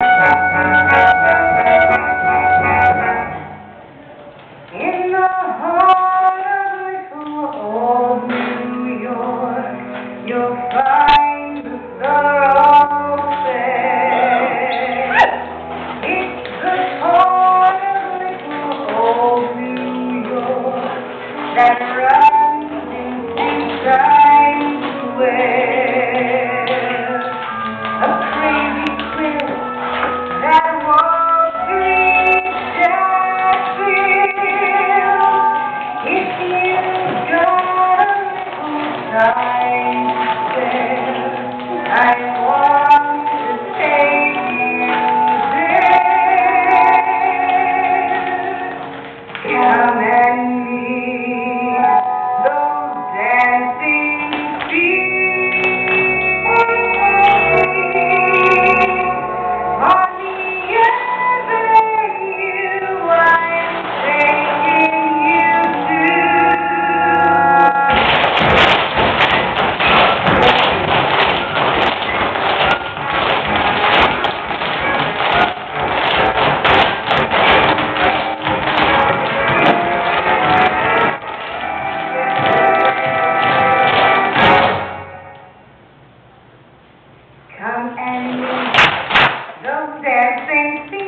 In Come and those dancing feet